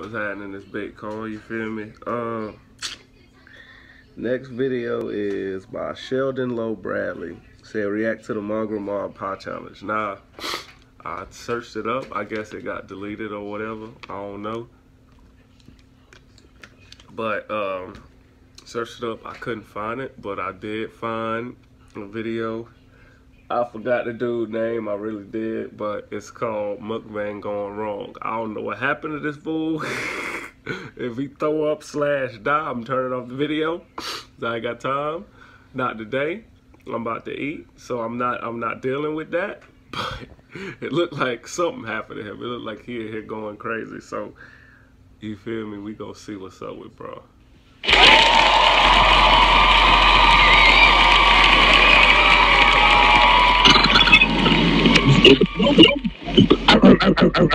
What's happening this big car, you feel me? Uh, next video is by Sheldon Lowe Bradley. Said react to the Mongrel Mob Pie Challenge. Now, I searched it up. I guess it got deleted or whatever. I don't know. But um, searched it up. I couldn't find it, but I did find a video. I forgot the dude name. I really did, but it's called Mukbang Gone Wrong. I don't know what happened to this fool. if he throw up slash die, I'm turning off the video. I ain't got time. Not today. I'm about to eat, so I'm not. I'm not dealing with that. But it looked like something happened to him. It looked like he here going crazy. So you feel me? We gonna see what's up with bro. Oh,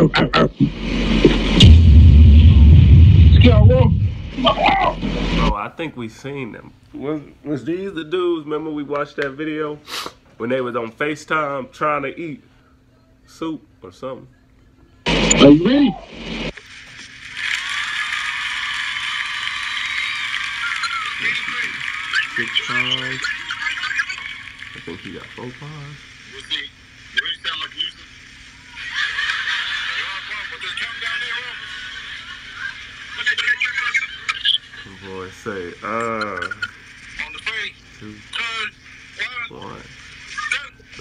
I think we seen them. Was was these the dudes? Remember we watched that video when they was on FaceTime trying to eat soup or something. Are you ready? Six pies. I think he got four pies. The boy say, uh, two, one.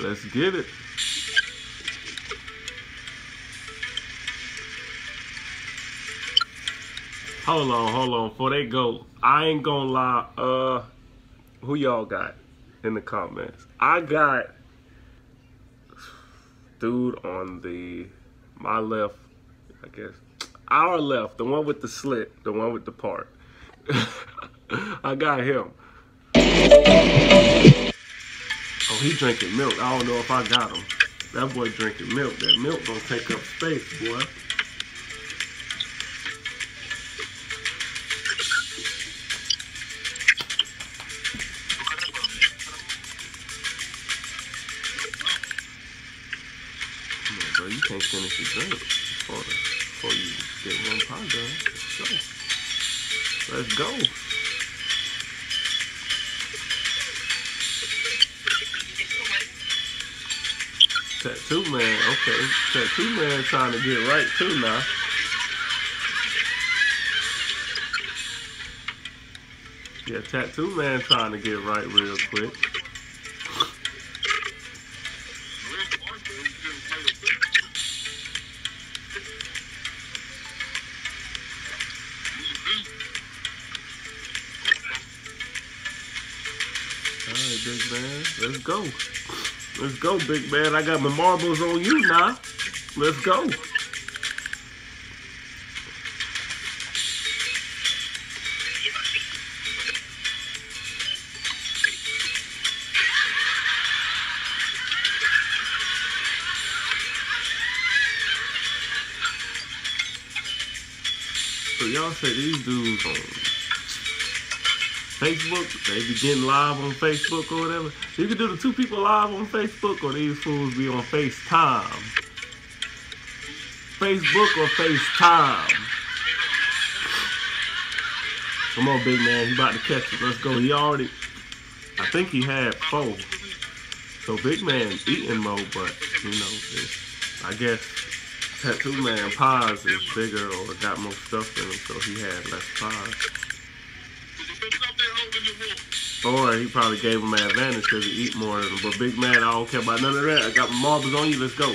Let's get it. Hold on, hold on. Before they go, I ain't gonna lie. Uh, who y'all got in the comments? I got dude on the my left, I guess. Our left, the one with the slit, the one with the part. I got him. Oh, he drinking milk. I don't know if I got him. That boy drinking milk. That milk gonna take up space, boy. You can't finish your drink before, before you get one pie done. Let's go. Tattoo man, okay. Tattoo man trying to get right too now. Yeah, tattoo man trying to get right real quick. Big man, let's go. Let's go, big man. I got my marbles on you now. Let's go. So y'all say these dudes on Facebook, they be getting live on Facebook or whatever. You can do the two people live on Facebook or these fools be on FaceTime. Facebook or FaceTime. Come on, big man. He about to catch it. Let's go. He already, I think he had four. So big man eating mode, but you know, I guess Tattoo Man pies is bigger or got more stuff in him, so he had less pies. Or he probably gave him an advantage because he eat more than him. But big man, I don't care about none of that. I got my marbles on you. Let's go.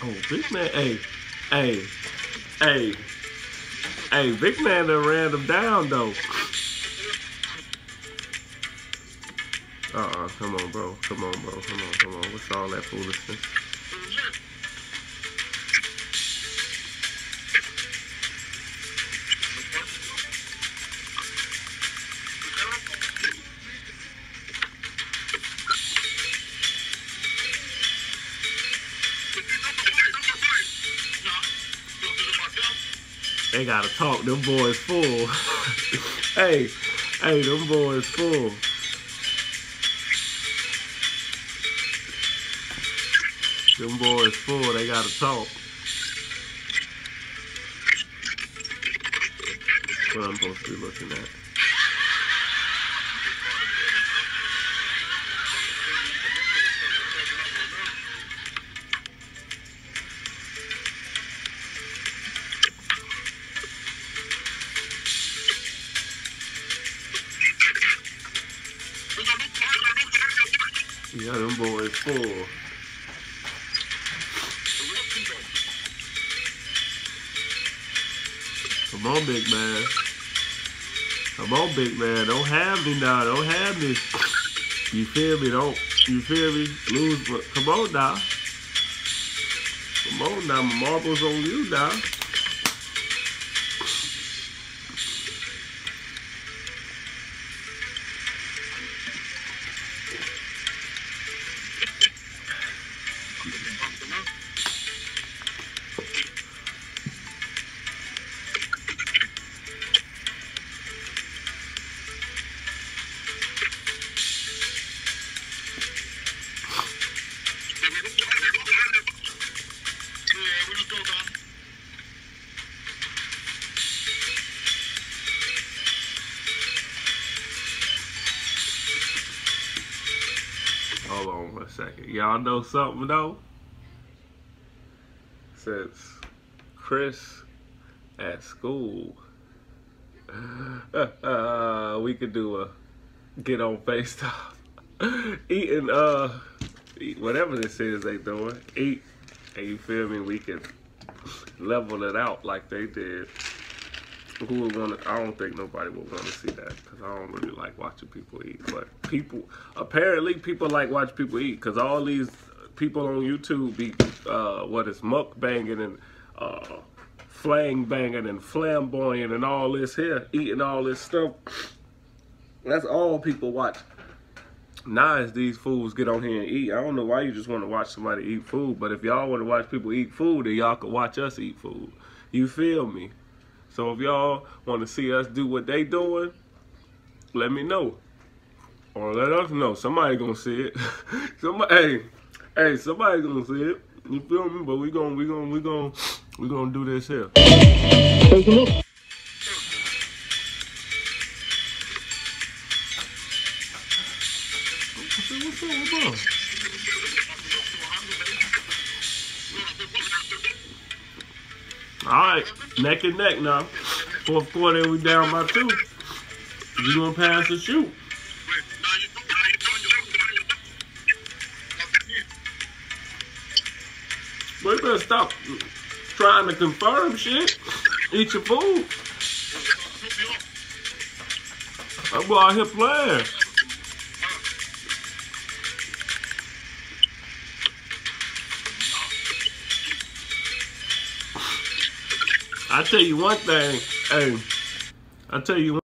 Oh, big man, hey, hey, hey, hey, big man done ran him down though. Uh-uh, come on, bro. Come on, bro. Come on, come on. What's all that foolishness? They gotta talk. Them boys full. hey, hey, them boys full. Them boys full. They gotta talk. What I'm supposed to be looking at. Yeah, them boys full. Come on, big man. Come on, big man. Don't have me now. Don't have me. You feel me? Don't. You feel me? Lose, but come on now. Come on now. My marbles on you now. Hold on one second. Y'all know something though? Since Chris at school, uh, we could do a get on FaceTime. Eating uh whatever this is they doing. Eat and you feel me, we can level it out like they did. Who would want to? I don't think nobody would want to see that because I don't really like watching people eat. But people, apparently, people like watch people eat because all these people on YouTube be uh, what is mukbanging and uh, flang banging and flamboyant and all this here, eating all this stuff. That's all people watch. As these fools get on here and eat, I don't know why you just want to watch somebody eat food, but if y'all want to watch people eat food, then y'all could watch us eat food. You feel me? So if y'all want to see us do what they doing, let me know. Or let us know. Somebody gonna see it. somebody hey, hey, somebody gonna see it. You feel me? But we gonna we gonna we gonna we gonna do this here. Neck and neck now. Fourth quarter, we down by two. You gonna pass or shoot? But you better stop trying to confirm shit. Eat your food. I'm out here playing. I tell you one thing, hey, I tell you one